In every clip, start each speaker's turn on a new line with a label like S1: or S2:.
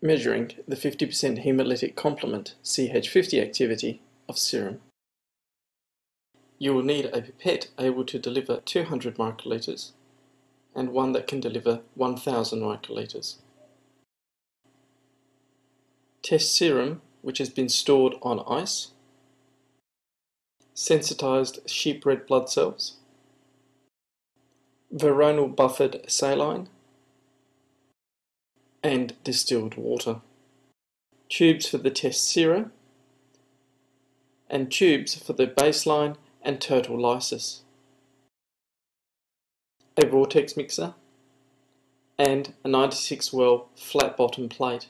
S1: measuring the 50% hemolytic complement CH50 activity of serum. You will need a pipette able to deliver 200 microliters and one that can deliver 1000 microliters. Test serum which has been stored on ice, sensitized sheep red blood cells, veronal buffered saline, and distilled water. Tubes for the test sera, and tubes for the baseline and total lysis. A vortex mixer, and a 96 well flat bottom plate.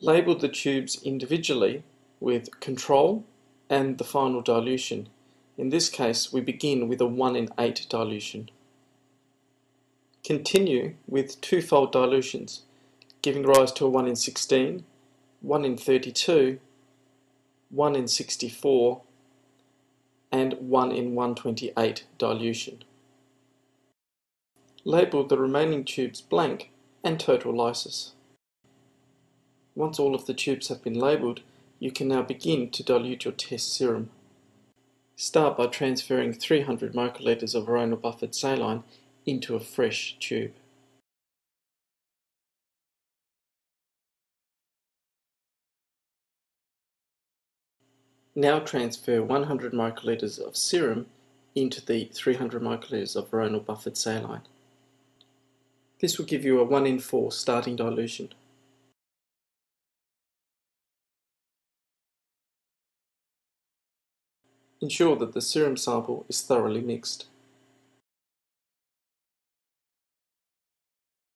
S1: Label the tubes individually with control and the final dilution. In this case, we begin with a 1 in 8 dilution. Continue with twofold dilutions, giving rise to a 1 in 16, 1 in 32, 1 in 64, and 1 in 128 dilution. Label the remaining tubes blank and total lysis. Once all of the tubes have been labelled, you can now begin to dilute your test serum. Start by transferring 300 microliters of buffered saline into a fresh tube. Now transfer 100 microliters of serum into the 300 microliters of veronal buffered saline. This will give you a 1 in 4 starting dilution. Ensure that the serum sample is thoroughly mixed.